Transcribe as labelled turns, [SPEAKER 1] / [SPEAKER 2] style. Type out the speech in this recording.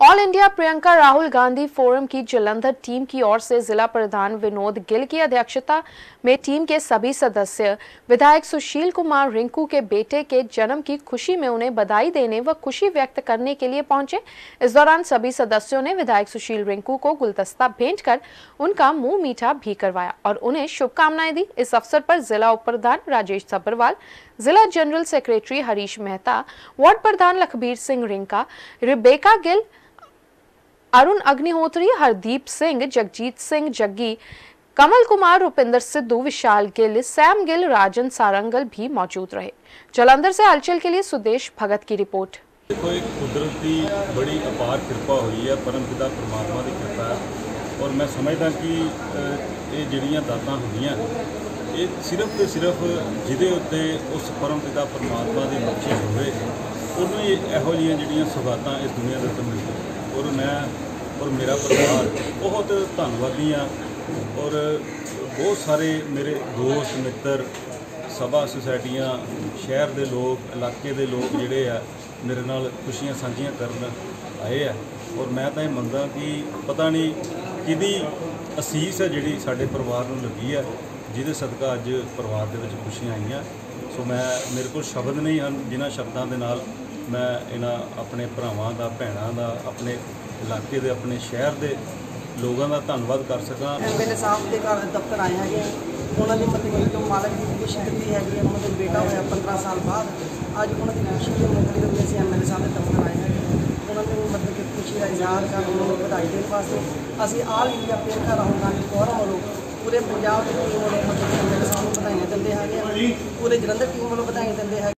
[SPEAKER 1] All India Priyanka Rahul Gandhi forum की Jalandhar team की ओर से जिला प्रधान विनोद गिल की अध्यक्षता में टीम के सभी सदस्य, विधायक सुशील कुमार रिंकू के बेटे के जन्म की खुशी में उन्हें बधाई देने व खुशी व्यक्त करने के लिए पहुँचे। इस दौरान सभी सदस्यों ने विधायक सुशील रिंकू को गुलदस्ता भेंट कर उनका मुँह मीठा भी करवाया और उन्हें शुभकामनाएँ दी। इस अवसर पर जिला उप प्रधान राजेश सब्रवाल, जिला general secretary Harish Mehta, ward प्रधान लखबीर सिंह रिंका, रिबेका गिल अरुण अग्निहोत्री, हरदीप सिंह, जगजीत सिंह, जग्गी, कमल कुमार, रुपिंदर सिद्धू, विशाल गिल, सैम गिल, राजन सारंगल भी मौजूद रहे। जलंधर से हलचल के लिए सुदेश भगत की रिपोर्ट।
[SPEAKER 2] देखो, एक कुदरत की बड़ी अपार कृपा हुई है, परमपिता परमात्मा की कृपा है। और मैं समझदा कि ये जड़ियाँ दाता हुई ये सिर्फ़ तो सिर्फ़ जिदे उत्ते उस परमपिता परमात्मा के बच्चे हुए उन्होंने यहोजी जड़िया इस दुनिया के मिलती ਔਰ ਮੈਂ ਔਰ ਮੇਰਾ ਪਰਿਵਾਰ ਬਹੁਤ ਧੰਨਵਾਦੀ ਹਾਂ ਔਰ ਬਹੁਤ ਸਾਰੇ ਮੇਰੇ ਦੋਸਤ, ਮਿੱਤਰ, ਸਭਾ ਸੁਸਾਇਟੀਆਂ, ਸ਼ਹਿਰ ਦੇ ਲੋਕ, ਇਲਾਕੇ ਦੇ ਲੋਕ ਜਿਹੜੇ ਆ, ਮੇਰੇ ਨਾਲ ਖੁਸ਼ੀਆਂ ਸਾਂਝੀਆਂ ਕਰਨ ਆਏ ਆ। ਔਰ ਮੈਂ ਤਾਂ ਇਹ ਮੰਨਦਾ ਕਿ ਪਤਾ ਨਹੀਂ ਕਿਹਦੀ ਅਸੀਸ ਹੈ ਜਿਹੜੀ ਸਾਡੇ ਪਰਿਵਾਰ ਨੂੰ ਲੱਗੀ ਹੈ ਜਿਹਦੇ ਸਦਕਾ ਅੱਜ ਪਰਿਵਾਰ ਦੇ ਵਿੱਚ ਖੁਸ਼ੀਆਂ ਆਈਆਂ। ਸੋ ਮੈਂ ਮੇਰੇ ਕੋਲ ਸ਼ਬਦ ਨਹੀਂ ਹਨ, ਜਿਨ੍ਹਾਂ ਸ਼ਬਦਾਂ ਦੇ ਨਾਲ ਮੈਂ ਇਹਨਾਂ ਆਪਣੇ ਭਰਾਵਾਂ ਦਾ, ਭੈਣਾਂ ਦਾ, ਆਪਣੇ ਇਲਾਕੇ ਦੇ, ਆਪਣੇ ਸ਼ਹਿਰ ਦੇ ਲੋਕਾਂ ਦਾ ਧੰਨਵਾਦ ਕਰ ਸਕਾਂ।
[SPEAKER 3] ਐਮਐਲਏ ਸਾਹਿਬ ਦੇ ਘਰ ਦਫ਼ਤਰ ਆਏ ਹੈਗੇ ਆ। ਉਹਨਾਂ ਦੀ ਮਤਲਬ ਕਿ ਜੋ ਮਾਲਕ ਦੀ ਖੁਸ਼ੀ ਦਿੱਤੀ ਹੈਗੀ ਹੈ ਉਹਨਾਂ ਦੇ ਬੇਟਾ ਹੋਇਆ 15 ਸਾਲ ਬਾਅਦ। ਅੱਜ ਉਹਨਾਂ ਦੀ ਖੁਸ਼ੀ ਦੇ ਮੌਕੇ ਤੇ ਅਸੀਂ ਐਮਐਲਏ ਸਾਹਿਬ ਦੇ ਦਫ਼ਤਰ ਆਏ ਹੈਗੇ ਉਹਨਾਂ ਨੂੰ ਮਤਲਬ ਕਿ ਖੁਸ਼ੀ ਦਾ ਇਜ਼ਹਾਰ ਕਰਨ ਉਹਨਾਂ ਨੂੰ ਵਧਾਈ ਦੇਣ ਵਾਸਤੇ। ਅਸੀਂ all India Priyanka Rahul Gandhi forum ਵੱਲੋਂ ਪੂਰੇ ਪੰਜਾਬ ਦੀ ਟੀਮ ਵੱਲੋਂ ਮਤਲਬ ਕਿ ਐਮਐਲਏ ਸਾਹਿਬ ਨੂੰ ਵਧਾਈਆਂ ਦਿੰਦੇ ਹੈਗੇ ਆ। ਪੂਰੇ ਜਲੰਧਰ ਟੀਮ ਵੱਲੋਂ ਵਧਾਈਆਂ ਦਿੰਦੇ ਹੈਗੇ